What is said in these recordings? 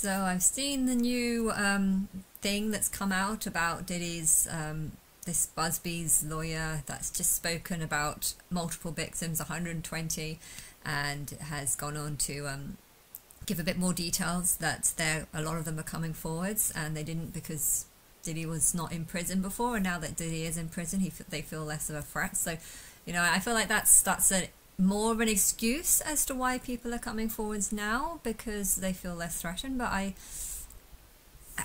So I've seen the new um, thing that's come out about Diddy's um, this Buzbee's lawyer that's just spoken about multiple victims, 120, and has gone on to um, give a bit more details that there a lot of them are coming forwards, and they didn't because Diddy was not in prison before, and now that Diddy is in prison, he they feel less of a threat. So, you know, I feel like that's that's a more of an excuse as to why people are coming forwards now because they feel less threatened. But I,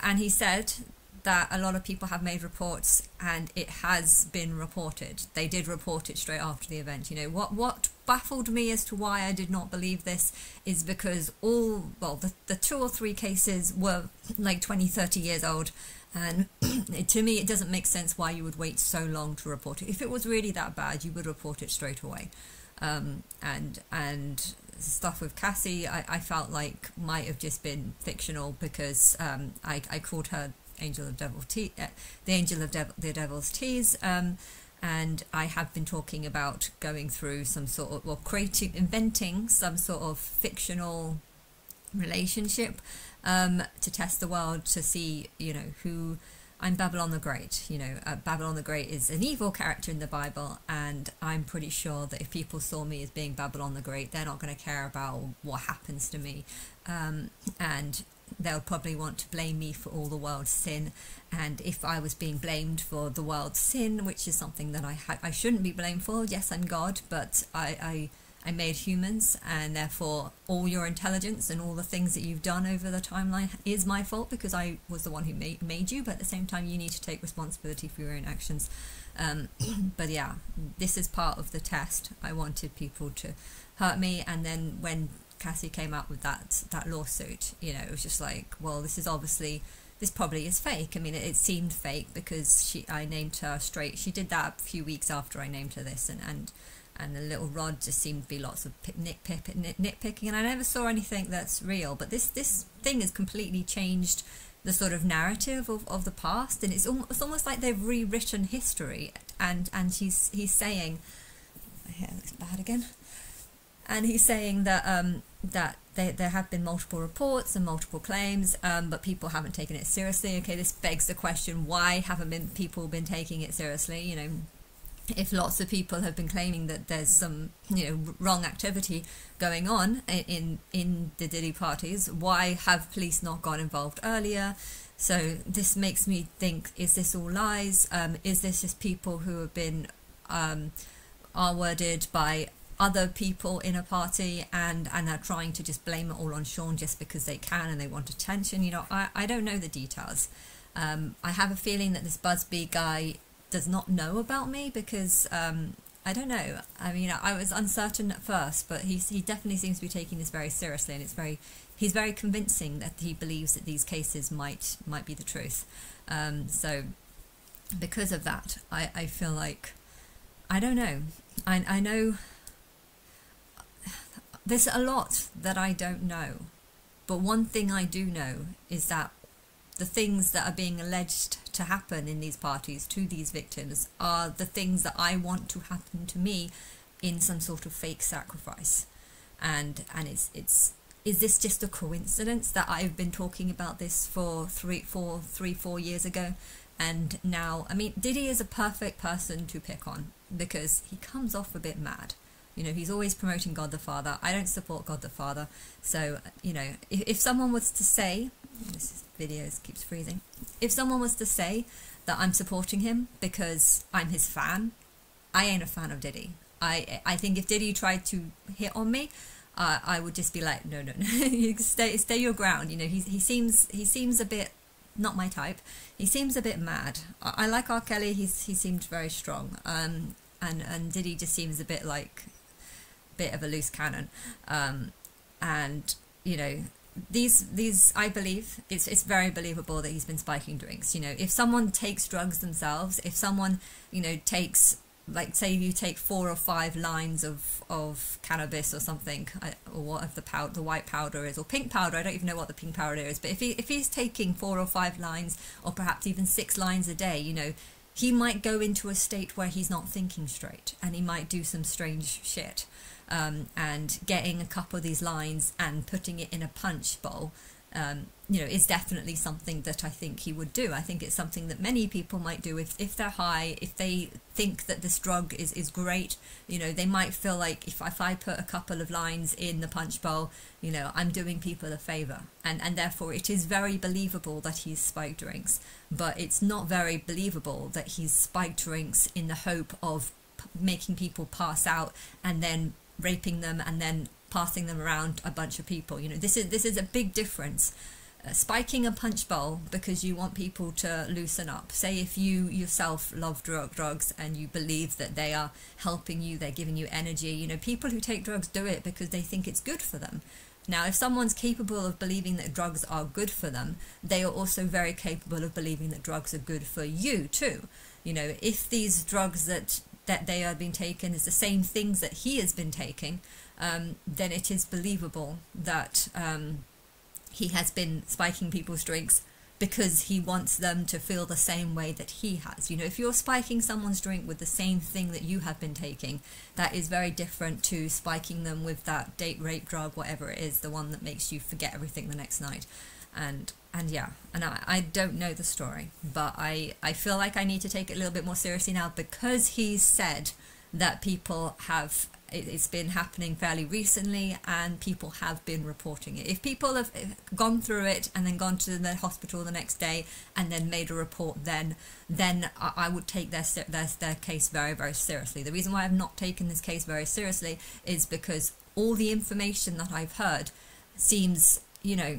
and he said that a lot of people have made reports and it has been reported. They did report it straight after the event. You know, what, what baffled me as to why I did not believe this is because all, well, the, the two or three cases were like 20, 30 years old. And to me, it doesn't make sense why you would wait so long to report it. If it was really that bad, you would report it straight away. Um, and and stuff with Cassie, I, I felt like might have just been fictional because um, I, I called her Angel of Devil Te- uh, the Angel of Dev- the Devil's Tease. Um, and I have been talking about going through some sort of, well, creating, inventing some sort of fictional relationship um, to test the world to see, you know, who I'm Babylon the Great. You know, uh, Babylon the Great is an evil character in the Bible, and I'm pretty sure that if people saw me as being Babylon the Great, they're not going to care about what happens to me. Um, and they'll probably want to blame me for all the world's sin. And if I was being blamed for the world's sin, which is something that I I shouldn't be blamed for, yes, I'm God, but I, I I made humans, and therefore all your intelligence and all the things that you've done over the timeline is my fault because I was the one who made, made you. But at the same time, you need to take responsibility for your own actions. Um, but yeah, this is part of the test. I wanted people to hurt me, and then when Cassie came out with that that lawsuit, you know, it was just like, well, this is obviously this probably is fake. I mean, it, it, seemed fake because she I named her straight. She did that a few weeks after I named her this, and and and the little rod just seemed to be lots of nitpick, nit, nitpicking, and I never saw anything that's real. But this this thing has completely changed the sort of narrative of, of the past, and it's almost, it's almost like they've rewritten history. And and he's he's saying, hair looks bad again, and he's saying that um, that they, there have been multiple reports and multiple claims, um, but people haven't taken it seriously. Okay, this begs the question: Why haven't been people been taking it seriously? You know, if lots of people have been claiming that there's some you know wrong activity going on in in the Diddy parties, why have police not got involved earlier? So this makes me think: Is this all lies? Um, is this just people who have been um, are worded by other people in a party and and are trying to just blame it all on Sean just because they can and they want attention? You know, I I don't know the details. Um, I have a feeling that this Buzbee guy does not know about me because um, I don't know. I mean, I was uncertain at first, but he he definitely seems to be taking this very seriously, and it's very he's very convincing that he believes that these cases might might be the truth. Um, so because of that, I I feel like I don't know. I I know there's a lot that I don't know, but one thing I do know is that the things that are being alleged to happen in these parties to these victims are the things that I want to happen to me in some sort of fake sacrifice. And and it's it's is this just a coincidence that I've been talking about this for three, four, three, four years ago, and now I mean Diddy is a perfect person to pick on because he comes off a bit mad. You know, he's always promoting God the Father. I don't support God the Father, so you know, if, if someone was to say this video keeps freezing. If someone was to say that I'm supporting him because I'm his fan, I ain't a fan of Diddy. I I think if Diddy tried to hit on me, uh, I would just be like, no, no, no, stay stay your ground. You know, he he seems he seems a bit not my type. He seems a bit mad. I, I like R. Kelly. He's he seemed very strong. Um, and and Diddy just seems a bit like, bit of a loose cannon. Um, and you know these these I believe it's it's very believable that he's been spiking drinks. You know, if someone takes drugs themselves, if someone you know takes like say you take four or five lines of of cannabis or something, uh, or what the powder, the white powder is, or pink powder. I don't even know what the pink powder is, but if he if he's taking four or five lines, or perhaps even six lines a day, you know, he might go into a state where he's not thinking straight, and he might do some strange shit um, and getting a couple of these lines and putting it in a punch bowl um, you know, is definitely something that I think he would do. I think it's something that many people might do if, if they're high, if they think that this drug is, is great, you know, they might feel like if, if I put a couple of lines in the punch bowl, you know, I'm doing people a favour. And, and therefore it is very believable that he's spiked drinks, but it's not very believable that he's spiked drinks in the hope of making people pass out and then raping them and then passing them around a bunch of people. You know, this is this is a big difference. Uh, spiking a punch bowl because you want people to loosen up. Say if you yourself love drug drugs and you believe that they are helping you, they're giving you energy. You know, people who take drugs do it because they think it's good for them. Now, if someone's capable of believing that drugs are good for them, they are also very capable of believing that drugs are good for you too. You know, if these drugs that that they are being taken is the same things that he has been taking, um, then it is believable that um, he has been spiking people's drinks because he wants them to feel the same way that he has. You know, if you're spiking someone's drink with the same thing that you have been taking, that is very different to spiking them with that date rape drug, whatever it is, the one that makes you forget everything the next night. And and yeah, and I, I don't know the story, but I, I feel like I need to take it a little bit more seriously now because he's said that people have it's been happening fairly recently and people have been reporting it. If people have eh, gone through it and then gone to the hospital the next day and then made a report then, then I would take their, their, their case very, very seriously. The reason why I've not taken this case very seriously is because all the information that I've heard seems, you know,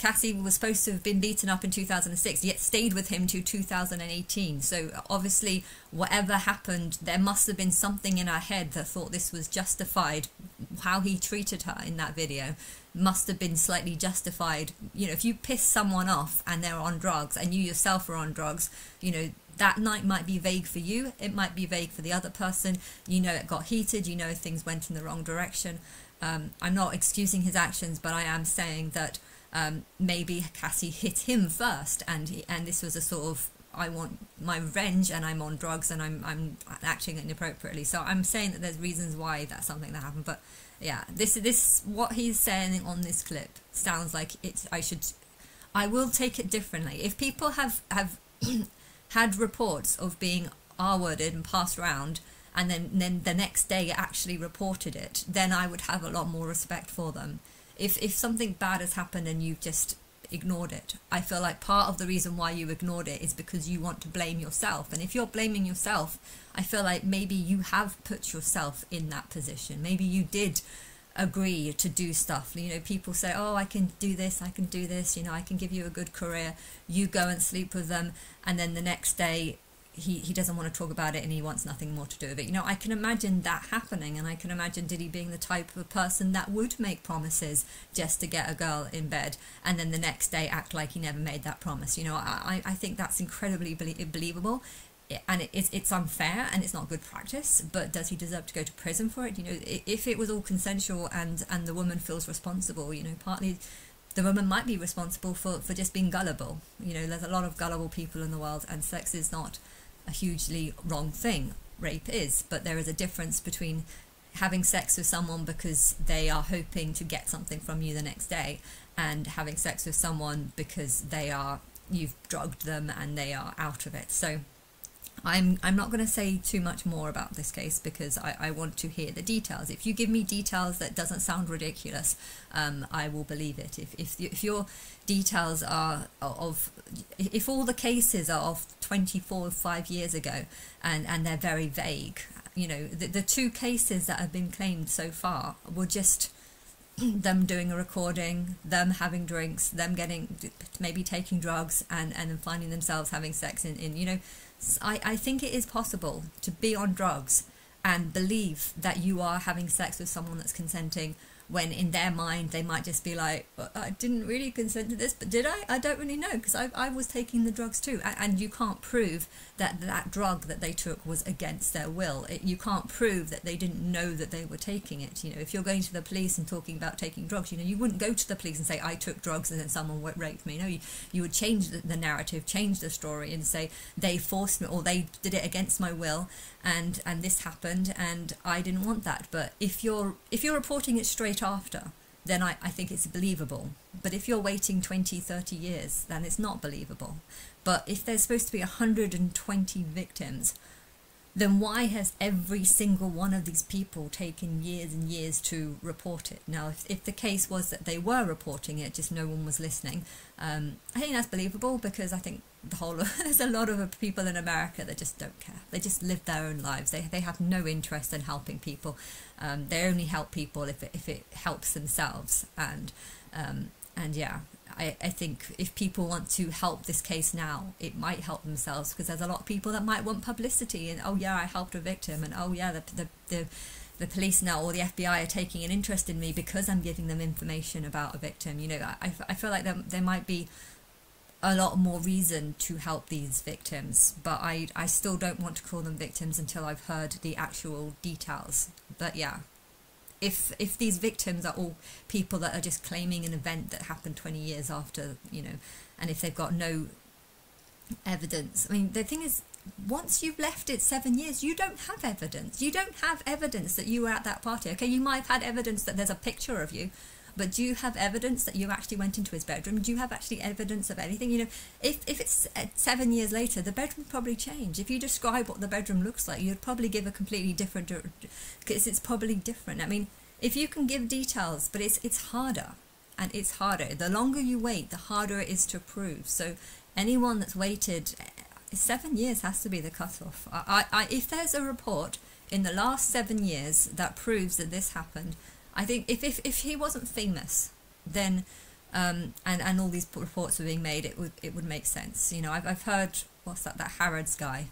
Cassie was supposed to have been beaten up in 2006, yet stayed with him to 2018. So obviously, whatever happened, there must have been something in her head that thought this was justified. How he treated her in that video must have been slightly justified. You know, if you piss someone off and they're on drugs and you yourself are on drugs, you know, that night might be vague for you. It might be vague for the other person. You know, it got heated. You know, things went in the wrong direction. Um, I'm not excusing his actions, but I am saying that um, maybe Cassie hit him first, and he, and this was a sort of I want my revenge, and I'm on drugs, and I'm I'm acting inappropriately. So I'm saying that there's reasons why that's something that happened, but yeah, this this what he's saying on this clip sounds like it's I should I will take it differently. If people have have had reports of being R-worded and passed around, and then then the next day actually reported it, then I would have a lot more respect for them if if something bad has happened and you've just ignored it i feel like part of the reason why you ignored it is because you want to blame yourself. And if you're blaming yourself i feel like maybe you have put yourself in that position. Maybe you did agree to do stuff. You know people say oh i can do this i can do this you know i can give you a good career. You go and sleep with them. And then the next day he, he doesn't want to talk about it and he wants nothing more to do with it. You know, I can imagine that happening, and I can imagine Diddy being the type of a person that would make promises just to get a girl in bed and then the next day act like he never made that promise. You know, I, I think that's incredibly believable. And it's it's unfair and it's not good practice. But does he deserve to go to prison for it? You know, if it was all consensual and and the woman feels responsible, you know, partly the woman might be responsible for, for just being gullible. You know, there's a lot of gullible people in the world, and sex is not a hugely wrong thing. Rape is, but there is a difference between having sex with someone because they are hoping to get something from you the next day and having sex with someone because they are you've drugged them and they are out of it. So I'm I'm not going to say too much more about this case because I, I want to hear the details. If you give me details that doesn't sound ridiculous, um, I will believe it. If if, if your details are of if all the cases are of 24 5 years ago and and they're very vague, you know the the two cases that have been claimed so far were just them doing a recording, them having drinks, them getting maybe taking drugs and and then finding themselves having sex in, in you know I, I think it is possible to be on drugs and believe that you are having sex with someone that's consenting when in their mind they might just be like i didn't really consent to this but did i? I don't really know because I, I was taking the drugs too. And, and, you can't prove that that drug that they took was against their will. It, you can't prove that they didn't know that they were taking it you know. If you're going to the police and talking about taking drugs you know you wouldn't go to the police and say i took drugs and then someone raped me. No you, you would change the, the narrative change the story and say they forced me or they did it against my will and and this happened and I didn't want that. But if you're if you're reporting it straight after, then I, I think it's believable. But if you're waiting 20, 30 years, then it's not believable. But if there's supposed to be 120 victims, then why has every single one of these people taken years and years to report it? Now, if, if the case was that they were reporting it, just no one was listening, um, I think that's believable because I think the whole there's a lot of people in America that just don't care. They just live their own lives. They they have no interest in helping people. Um, they only help people if it, if it helps themselves. And um, and yeah, I, I think if people want to help this case now, it might help themselves because there's a lot of people that might want publicity and oh yeah, I helped a victim and oh yeah, the the the, the police now or the FBI are taking an interest in me because I'm giving them information about a victim. You know, I, I feel like there, there might be a lot more reason to help these victims, but I, I still don't want to call them victims until I've heard the actual details. But yeah, if if these victims are all people that are just claiming an event that happened 20 years after you know and if they've got no evidence i mean the thing is once you've left it seven years you don't have evidence. You don't have evidence that you were at that party okay? You might have had evidence that there's a picture of you but do you have evidence that you actually went into his bedroom? Do you have actually evidence of anything? You know, if, if it's uh, seven years later, the bedroom probably changed. If you describe what the bedroom looks like, you'd probably give a completely different, because it's probably different. I mean, if you can give details, but it's it's harder, and it's harder. The longer you wait, the harder it is to prove. So anyone that's waited uh, seven years has to be the cutoff. I, I, if there's a report in the last seven years that proves that this happened, I think if, if, if he wasn't famous, then um, and and all these reports were being made, it would it would make sense. You know, I've I've heard what's that that Harrods guy.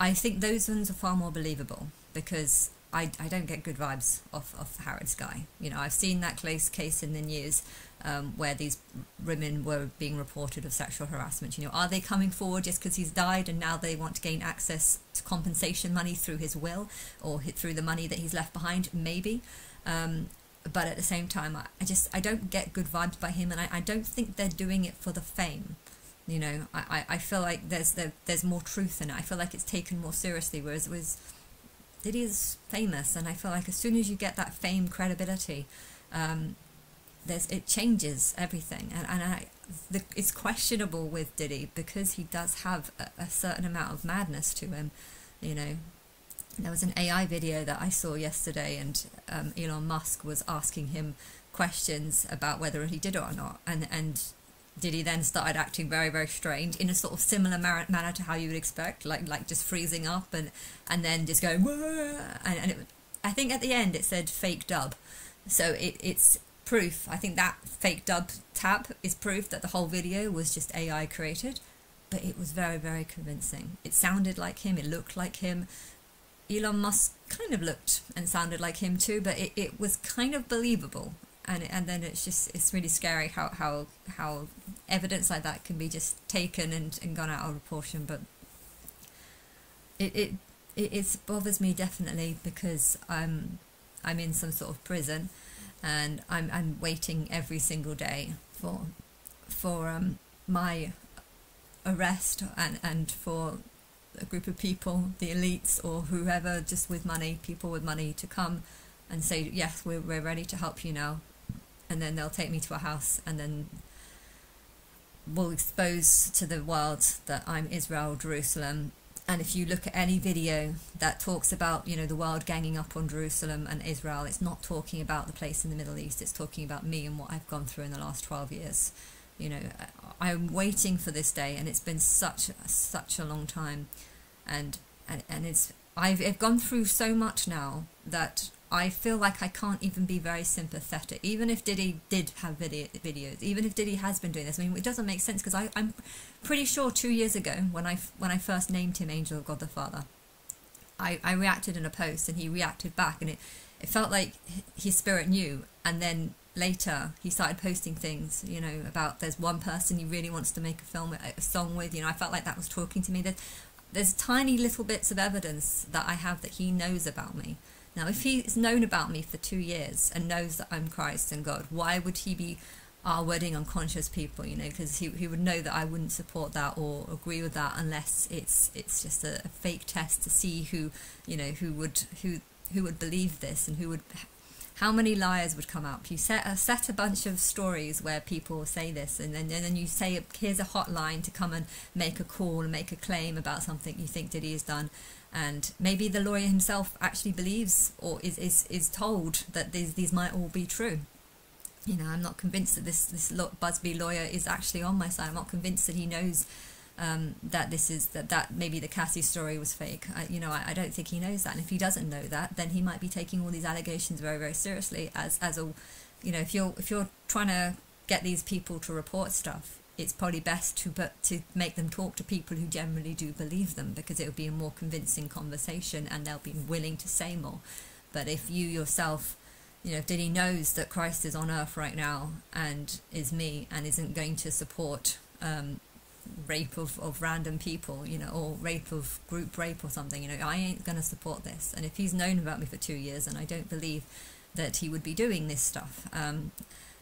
I think those ones are far more believable because I, I don't get good vibes off of Harrods guy. You know, I've seen that case case in the news um, where these women were being reported of sexual harassment. You know, are they coming forward just because he's died and now they want to gain access to compensation money through his will or through the money that he's left behind? Maybe. Um, but at the same time, I, I, just I don't get good vibes by him, and I, I don't think they're doing it for the fame. You know, I, I feel like there's there, there's more truth in it. I feel like it's taken more seriously, whereas was Diddy is famous, and I feel like as soon as you get that fame credibility, um, there's it changes everything, and and I, the, it's questionable with Diddy because he does have a, a certain amount of madness to him, you know, there was an AI video that I saw yesterday, and um, Elon Musk was asking him questions about whether he did it or not, and and Diddy then started acting very very strange in a sort of similar manner to how you would expect, like like just freezing up and and then just going and, and it, I think at the end it said fake dub, so it, it's proof. I think that fake dub tab is proof that the whole video was just AI created, but it was very very convincing. It sounded like him, it looked like him Elon Musk kind of looked and sounded like him too, but it, it was kind of believable. And and then it's just it's really scary how how how evidence like that can be just taken and, and gone out of proportion. But it it it, it bothers me definitely because I'm I'm in some sort of prison, and I'm I'm waiting every single day for for um my arrest and and for a group of people, the elites or whoever, just with money, people with money to come and say, yes, we're, we're ready to help you now. And then they'll take me to a house and then we'll expose to the world that I'm Israel, Jerusalem. And if you look at any video that talks about, you know, the world ganging up on Jerusalem and Israel, it's not talking about the place in the Middle East. It's talking about me and what I've gone through in the last 12 years. You know, I'm waiting for this day, and it's been such such a long time, and and and it's I've, I've gone through so much now that I feel like I can't even be very sympathetic, even if Diddy did have video, videos, even if Diddy has been doing this. I mean, it doesn't make sense because I'm pretty sure two years ago when I when I first named him Angel of God the Father, I, I reacted in a post and he reacted back, and it it felt like his spirit knew, and then later he started posting things you know about there's one person he really wants to make a film a song with you know i felt like that was talking to me. There's, there's tiny little bits of evidence that i have that he knows about me. Now if he's known about me for two years and knows that i'm christ and god why would he be our wedding unconscious people you know because he, he would know that i wouldn't support that or agree with that unless it's it's just a, a fake test to see who you know who would who who would believe this and who would how many liars would come up? You set a, set a bunch of stories where people say this, and then, and then you say, here's a hotline to come and make a call and make a claim about something you think Diddy has done. And maybe the lawyer himself actually believes or is, is, is told that these, these might all be true. You know, I'm not convinced that this, this Buzbee lawyer is actually on my side. I'm not convinced that he knows um, that this is that that maybe the Cassie story was fake. I, you know, I, I, don't think he knows that. And if he doesn't know that, then he might be taking all these allegations very, very seriously. As as a, you know, if you're if you're trying to get these people to report stuff, it's probably best to but to make them talk to people who generally do believe them because it will be a more convincing conversation and they'll be willing to say more. But if you yourself you know, if Diddy knows that Christ is on earth right now and is me and isn't going to support um, rape of, of random people, you know, or rape of group rape or something, you know, I ain't going to support this. And if he's known about me for two years, and I don't believe that he would be doing this stuff. Um,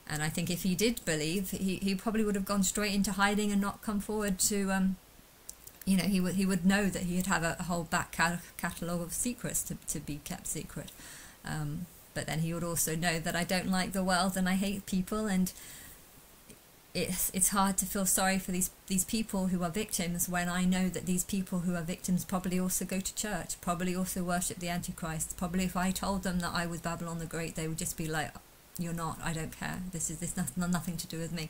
and I think if he did believe, he, he probably would have gone straight into hiding and not come forward to, um, you know, he would he would know that he'd have a, a whole back catalogue of secrets to, to be kept secret. Um, but then he would also know that I don't like the world and I hate people and it's it's hard to feel sorry for these these people who are victims when I know that these people who are victims probably also go to church, probably also worship the Antichrist. Probably if I told them that I was Babylon the Great, they would just be like, "You're not. I don't care. This is this nothing nothing to do with me,"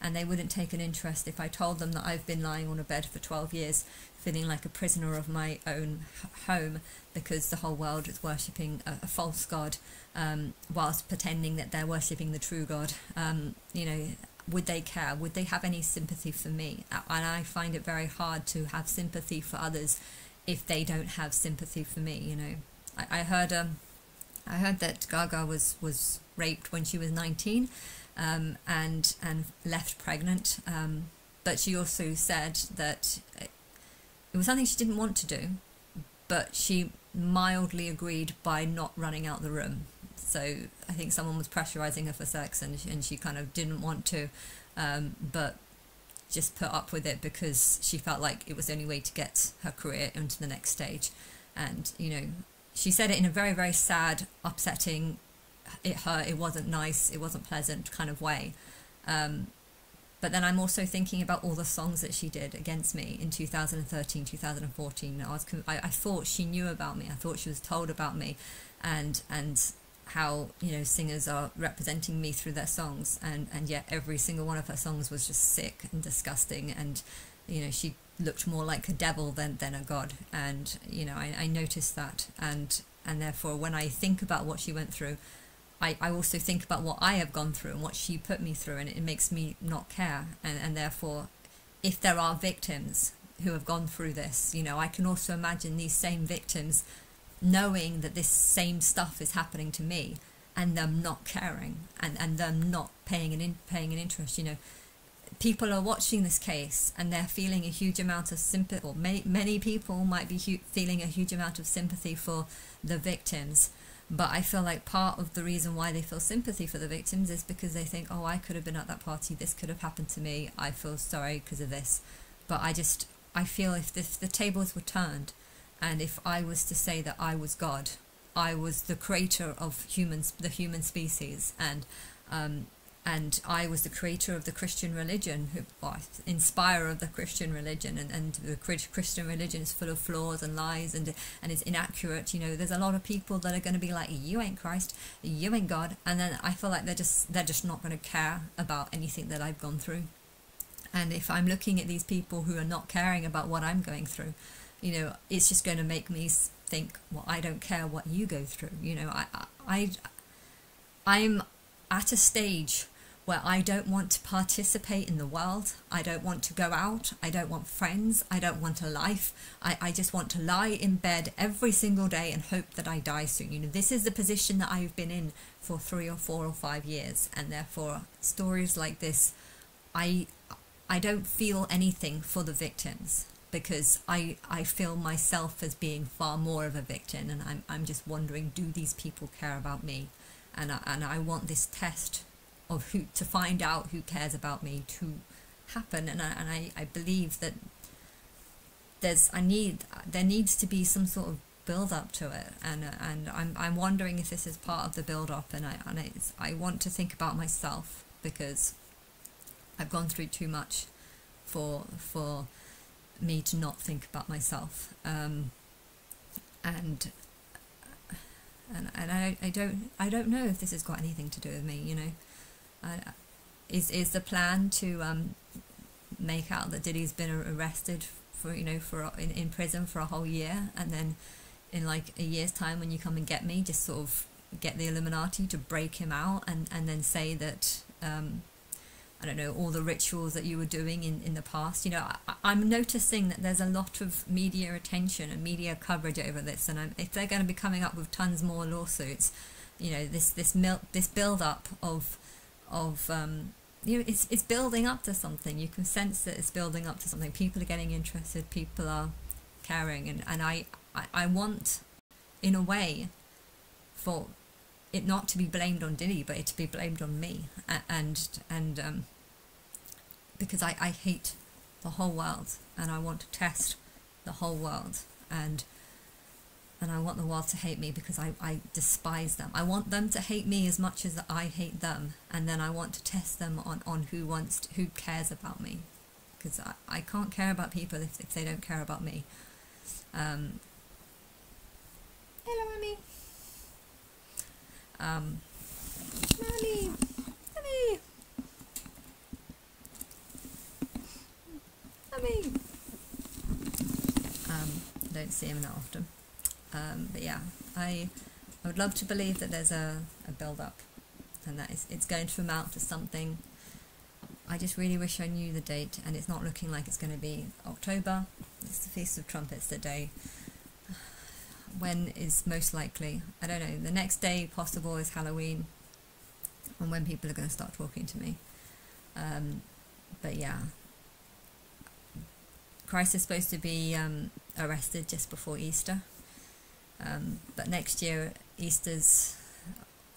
and they wouldn't take an interest if I told them that I've been lying on a bed for 12 years, feeling like a prisoner of my own home because the whole world is worshipping a, a false god, um, whilst pretending that they're worshipping the true God. Um, you know would they care? Would they have any sympathy for me? And I find it very hard to have sympathy for others if they don't have sympathy for me. You know, I, I heard um, I heard that Gaga was was raped when she was 19, um, and and left pregnant. Um, but she also said that it was something she didn't want to do, but she mildly agreed by not running out the room. So I think someone was pressurizing her for sex, and and she kind of didn't want to, um, but just put up with it because she felt like it was the only way to get her career into the next stage. And you know, she said it in a very very sad, upsetting, it hurt, it wasn't nice, it wasn't pleasant kind of way. Um, but then I'm also thinking about all the songs that she did against me in 2013, 2014. I was, I, I thought she knew about me. I thought she was told about me, and and how you know singers are representing me through their songs and and yet every single one of her songs was just sick and disgusting and you know she looked more like a devil than than a god. And you know I, I noticed that and and therefore when I think about what she went through I, I also think about what I have gone through and what she put me through and it makes me not care. And, and therefore if there are victims who have gone through this you know I can also imagine these same victims knowing that this same stuff is happening to me and them not caring and, and them not paying an in, paying an interest you know. People are watching this case and they're feeling a huge amount of sympathy. Or many, many people might be feeling a huge amount of sympathy for the victims. But I feel like part of the reason why they feel sympathy for the victims is because they think oh I could have been at that party. This could have happened to me. I feel sorry because of this. But I just I feel if, if the tables were turned and if I was to say that I was God, I was the creator of humans, the human species, and um, and I was the creator of the Christian religion, who, inspirer of the Christian religion, and, and the Christian religion is full of flaws and lies and and it's inaccurate. You know, there's a lot of people that are going to be like, "You ain't Christ, you ain't God," and then I feel like they're just they're just not going to care about anything that I've gone through. And if I'm looking at these people who are not caring about what I'm going through, you know, it's just going to make me think, well, I don't care what you go through. You know, I, I, I'm at a stage where I don't want to participate in the world. I don't want to go out. I don't want friends. I don't want a life. I, I just want to lie in bed every single day and hope that I die soon. You know, this is the position that I've been in for three or four or five years. And therefore, stories like this, I, I don't feel anything for the victims because I, I feel myself as being far more of a victim and I'm, I'm just wondering do these people care about me? And I, and I want this test of who to find out who cares about me to happen. And I, and I, I believe that there's I need there needs to be some sort of build up to it, and and I'm I'm wondering if this is part of the build up, and I and I want to think about myself because I've gone through too much for for me to not think about myself, um, and and and I, I don't I don't know if this has got anything to do with me. You know, I, is is the plan to um, make out that Diddy's been arrested for you know for in, in prison for a whole year, and then in like a year's time when you come and get me, just sort of get the Illuminati to break him out and and then say that. Um, I don't know, all the rituals that you were doing in, in the past. You know, I, I'm noticing that there's a lot of media attention and media coverage over this, and I'm, if they're going to be coming up with tons more lawsuits, you know, this this mil- this build up of of um, you know, it's it's building up to something. You can sense that it's building up to something. People are getting interested. People are caring, and and I I, I want, in a way, for it not to be blamed on Diddy, but it to be blamed on me, and and um, because I I hate the whole world, and I want to test the whole world, and and I want the world to hate me because I, I despise them. I want them to hate me as much as I hate them, and then I want to test them on, on who wants to, who cares about me, because I, I can't care about people if, if they don't care about me. Um, hello, Amy. Um, Mommy, Mommy, Mommy. Um, I don't see him that often. Um, but yeah, I, I would love to believe that there's a, a build up and that it's, it's going to amount to something. I just really wish I knew the date, and it's not looking like it's going to be October. It's the Feast of Trumpets, today. day. When is most likely? I don't know. The next day possible is Halloween, and when people are going to start talking to me. Um, but yeah, Christ is supposed to be um, arrested just before Easter. Um, but next year, Easter's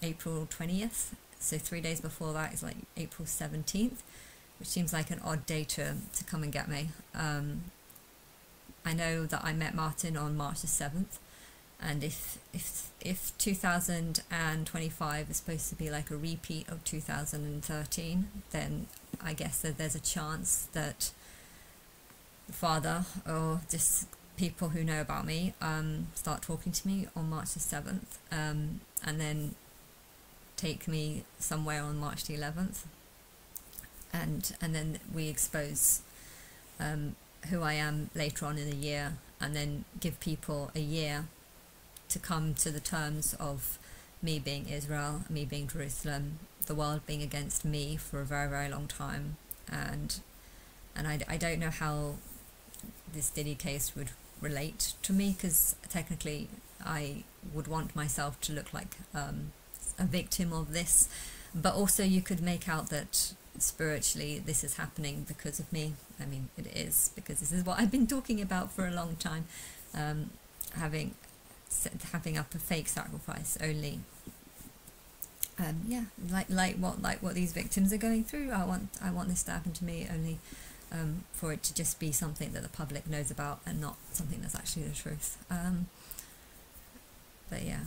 April 20th, so three days before that is like April 17th, which seems like an odd day to, to come and get me. Um, I know that I met Martin on March the 7th, and if, if, if 2025 is supposed to be like a repeat of 2013, then I guess that there's a chance that the father or just people who know about me um, start talking to me on March the 7th um, and then take me somewhere on March the 11th and and then we expose um, who I am later on in the year and then give people a year to come to the terms of me being Israel, me being Jerusalem, the world being against me for a very, very long time. And and I, I don't know how this Diddy case would relate to me because technically I would want myself to look like um, a victim of this, but also you could make out that spiritually this is happening because of me. I mean, it is because this is what I've been talking about for a long time, um, having having up a fake sacrifice only. Um, yeah, like like what like what these victims are going through. I want I want this to happen to me only um, for it to just be something that the public knows about and not something that's actually the truth. Um, but yeah.